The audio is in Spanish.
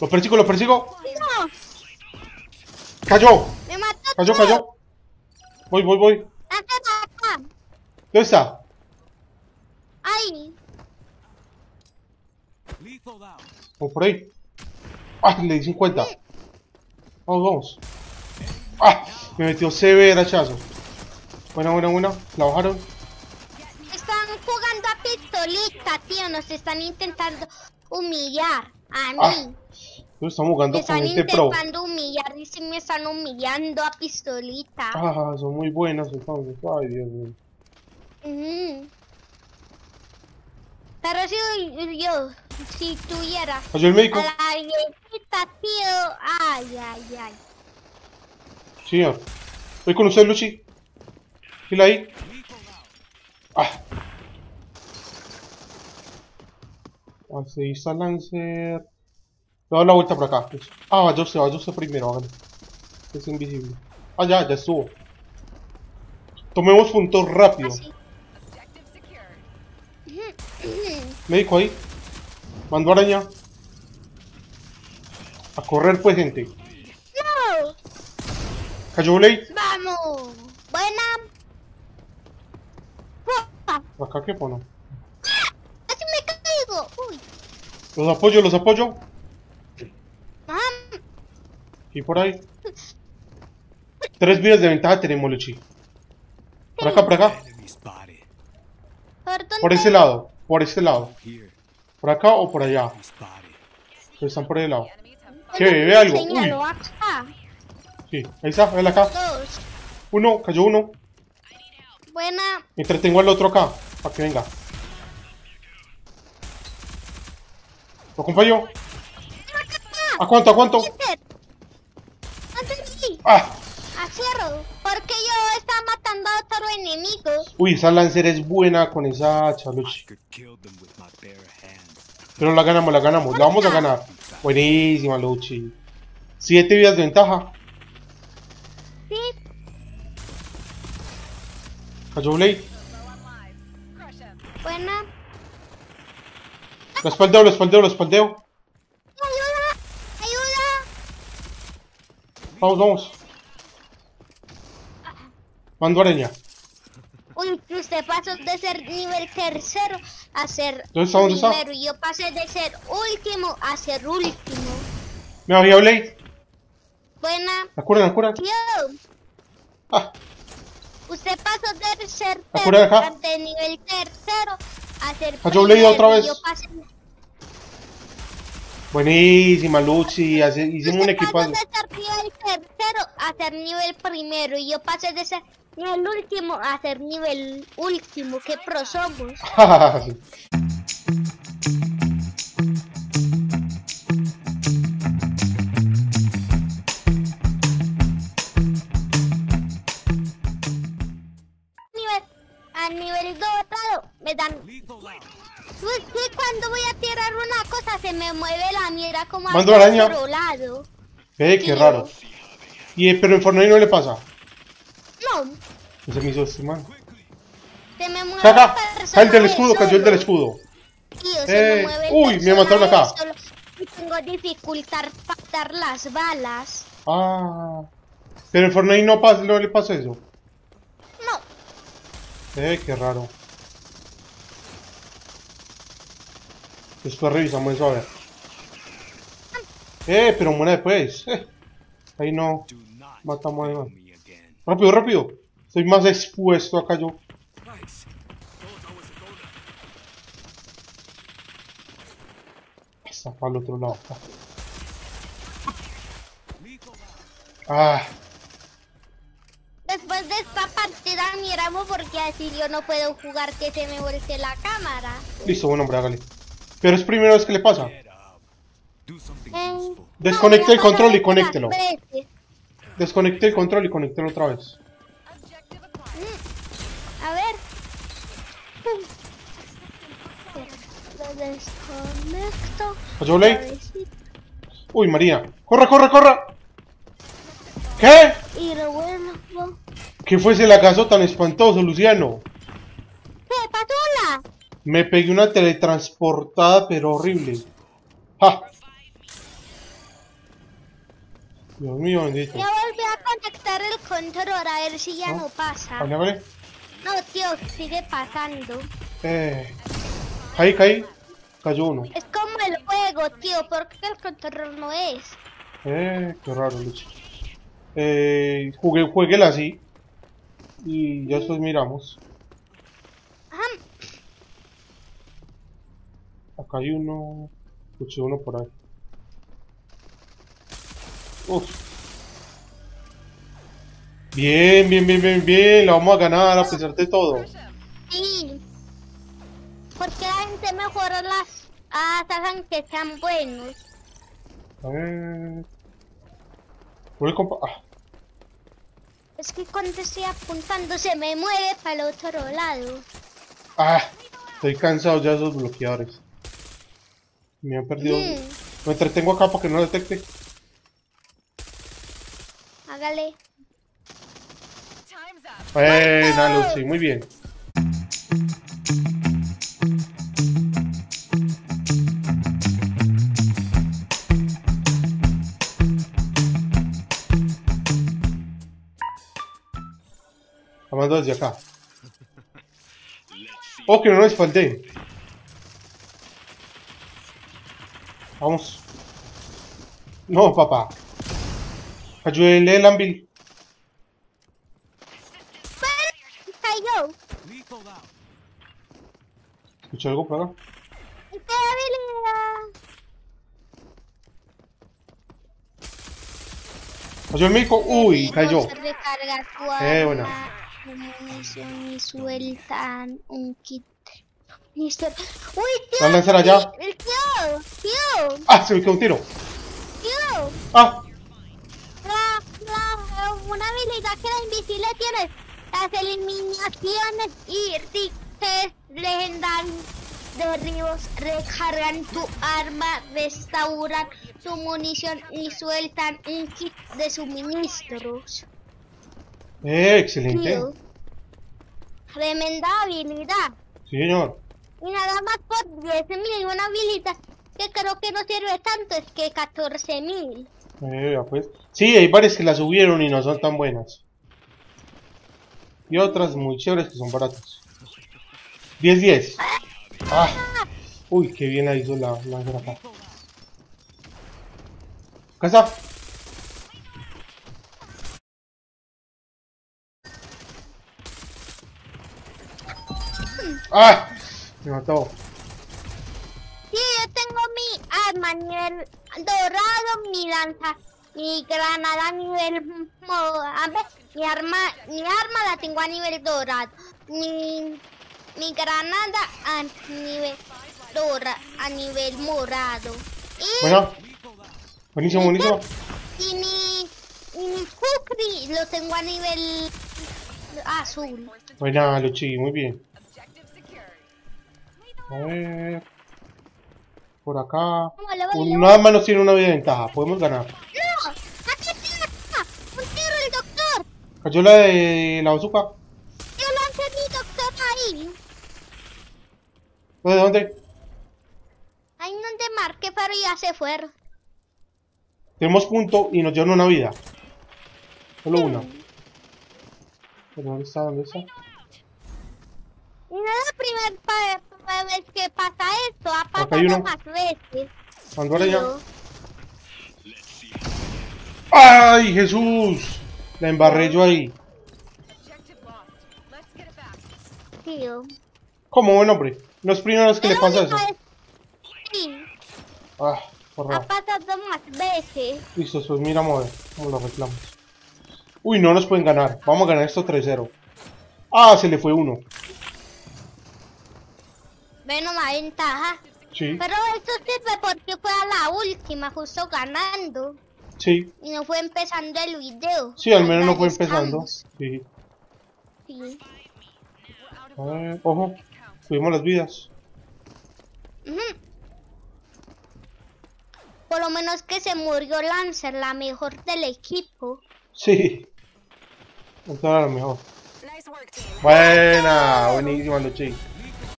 Lo persigo, lo persigo. No, Cayó. me mató. Cayó, cayó. Voy, voy, voy. Acá, acá. ¿Dónde está? Ahí. Vamos por ahí. Ah, le di 50. Vamos, vamos. Ah, me metió severo hachazo. Buena, buena, buena. La bajaron. Están jugando a pistolita, tío. Nos están intentando humillar. A mí. Ah, Yo estamos jugando me con están gente pro. intentando humillar y sí me están humillando a pistolita. Ah, son muy buenas entonces. Ay, Dios mío. Ujú. Pero si yo, si tuviera ¿Cayó el médico? a la viejita, tío. Ay, ay, ay. Señor. Voy con usted, Luchi. Dile ahí. Ah. Ah, se está Lancer. Doy la vuelta por acá. pues. Ah, vaya usted, vaya usted primero, hágale. Es invisible. Ah, ya, ya estuvo. Tomemos puntos rápido. Así. Médico ahí. Mando araña. A correr, pues, gente. No. Cayó Blade. Vamos. Buena. Acá, ¿qué pone? Casi me caigo. Uy. Los apoyo, los apoyo. Y por ahí. Tres vidas de ventaja tenemos, Luchi. Por acá, por acá. ¿Por ese lado. Por este lado. Por acá o por allá. Pero están por ese lado. ¿Dónde ¿Qué? ¿Ve algo? Uy. Sí, ahí está, ven acá. Uno, cayó uno. Buena. Entretengo al otro acá. Para que venga. ¿Lo acompaño? ¿A cuánto? ¿A cuánto? Peter. Antes de mí. ¡Ah! Porque yo estaba matando a otro enemigo. Uy, esa Lancer es buena con esa hacha, I Luchi. could kill them with my bare hands. Pero la ganamos, la ganamos. La vamos a ganar. Buenísima, Luchi. Siete vidas de ventaja. Sí. Cayó Blade. Buena. Lo espaldeo, lo espaldeo, lo espaldeo. Ayuda. Ayuda. Vamos, vamos. Araña. Uy, usted pasó de ser nivel tercero a ser primero. Y yo pasé de ser último a ser último. Me bajé a Blade. Buena. La cura, la cura. Tío, Ah, usted pasó de ser ¿La cura de nivel tercero a ser Ah, yo primero, otra vez. yo pasé- buenísima, Luchi. Hicimos un Usted pasó equipazo. de ser nivel tercero a ser nivel primero. Y yo pasé de ser nivel último a ser nivel último. ¿Qué pro somos? nivel, a nivel dorado me dan sí, cuando voy a tirar una cosa se me mueve la mierda como Mando hacia araña. otro lado. Eh, qué raro. Y, pero en Fortnite no le pasa. No, Ese me hizo este man. se me mueve Acá, el del escudo, cayó el del escudo. Tío, se Eh, me mueve uy, me mataron acá. solo tengo dificultad para dar las balas. Ah. Pero en Fortnite no, pasa, no le pasa eso. No, Eh, qué raro. Después revisamos eso a ver. Eh, pero muera después. Eh. Ahí no. Matamos a Iván. Rápido, rápido. Estoy más expuesto acá yo. Está para el otro lado. Ah, después de esta partida miramos porque así yo no puedo jugar que se me voltee la cámara. listo, buen hombre, hágale. Pero es primera vez que le pasa. Eh. Desconecte no, el control y conéctelo. Desconecté el control y conectélo otra vez. Lo desconecto. ¿Cayó Blade? Uy, María. ¡Corre, corre, corre! ¿Qué? Y. ¿Qué fue ese lagazo tan espantoso, Luciano? ¿Qué, Patula? Me pegué una teletransportada, pero horrible. ¡Ja! Dios mío, bendito. Ya volví a conectar el control a ver si ya ¿No? no pasa. Vale, vale. No, tío, sigue pasando. Eh. Caí, caí. Cayó uno. Es como el juego, tío, porque el control no es. Eh, qué raro, Luchi. Eh, jugué, jueguela así. Y ya después miramos. Ajá. Acá hay uno. Escuché uno por ahí. Uf. Bien, bien, bien, bien, bien. La vamos a ganar a pesar de todo. Sí. Porque la gente mejora las asas aunque sean buenos. A ver. Voy compa- ah, Es que cuando estoy apuntando se me mueve para el otro lado. ah, estoy cansado ya de esos bloqueadores. Me han perdido. Mm, Me entretengo acá para que no detecte. hágale. Buena, Lucy, muy bien. Amando desde acá. Oh, que no lo espalté. Vamos. No, papá. Ayúdenle el Anvil. ¿Escuché algo por acá? Cayó el mico. Uy, cayó. Recarga Eh, buena. munición y sueltan un kit. Listo. ¡Uy, tío! ¿Va a lanzar allá? ¡El tío! ¡Tío! Ah, se me quedó un tiro. ¡Tío! Ah, La, la, una habilidad que la invisible tiene. Las eliminaciones y riques legendarios derribos recargan tu arma, restauran tu munición y sueltan un kit de suministros. eh, excelente. Tremenda habilidad. Sí, señor. Y nada más por 10 mil, una habilidad que creo que no sirve tanto, es que 14 mil. Eh, ya pues. Sí, hay varias que las subieron y no son tan buenas. Y otras muy chéveres que son baratas. 10-10. Ah. Uy, qué bien la hizo la, la grapa. Está. ¡Ah! Me mató. Sí, yo tengo mi arma nivel dorado, mi lanza, mi granada a nivel mo- a ver, mi arma, mi arma la tengo a nivel dorado, mi, mi granada a nivel dora, a nivel morado y, Bueno. Buenísimo, buenísimo. y mi, y mi kukri lo tengo a nivel azul. Buena, Luchi, muy bien. A ver. Por acá. Nada más nos tiene una vida de ventaja. Podemos ganar. ¡No! ¡Aquí está! ¡Un tiro el doctor! Cayó la de la bazooka. Yo lancé mi doctor ahí. ¿De dónde? Ahí donde marqué, pero ya se fueron. Tenemos punto y nos llevan una vida. Solo una. ¿Pero dónde está? ¿Dónde está? Y no es la primera pa- pa- vez que pasa esto, ha pasado más veces. ¿Cuándo era ya? ¡Ay, Jesús! La embarré yo ahí. Tío. ¿Cómo, buen hombre? No es primera vez que le pasa eso. Ah, por ha pasado más veces. Listo, pues miramos a ver cómo lo reclamos. Uy, no nos pueden ganar. Vamos a ganar esto 3-0. Ah, se le fue uno. Menos más ventaja. Sí, Pero esto sirve porque fue a la última, justo ganando. sí. Y no fue empezando el video. Sí, al menos no fue empezando. Sí. Sí. A ver, ojo. Subimos las vidas. Por lo menos que se murió Lancer, la mejor del equipo. Sí. Esta era la mejor. Buena, buenísima, Luchi.